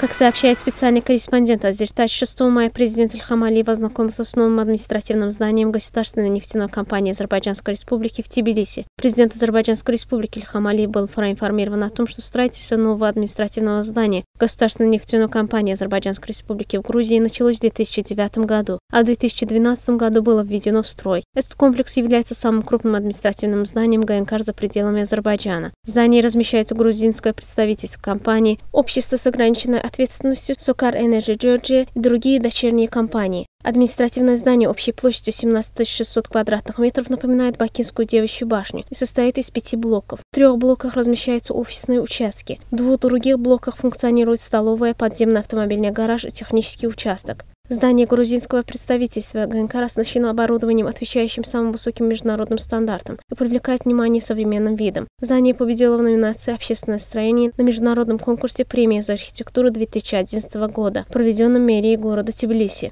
Как сообщает специальный корреспондент Азертач, 6 мая президент Ильхам Алиев ознакомился с новым административным зданием Государственной нефтяной компании Азербайджанской Республики в Тбилиси. Президент Азербайджанской Республики Ильхам Алиев был проинформирован о том, что строительство нового административного здания Государственной нефтяной компании Азербайджанской Республики в Грузии началось в 2009 году, а в 2012 году было введено в строй. Этот комплекс является самым крупным административным зданием ГНК за пределами Азербайджана. В здании размещается грузинское представительство компании, общество с ограниченной ответственностью Сокар Energy Georgia и другие дочерние компании. Административное здание общей площадью 17 600 квадратных метров напоминает Бакинскую девичью башню и состоит из пяти блоков. В трех блоках размещаются офисные участки. В двух других блоках функционирует столовая, подземный автомобильный гараж и технический участок. Здание грузинского представительства ГНК оснащено оборудованием, отвечающим самым высоким международным стандартам и привлекает внимание современным видом. Здание победило в номинации «Общественное строение» на международном конкурсе премии за архитектуру 2011 года, проведенном мэрией города Тбилиси.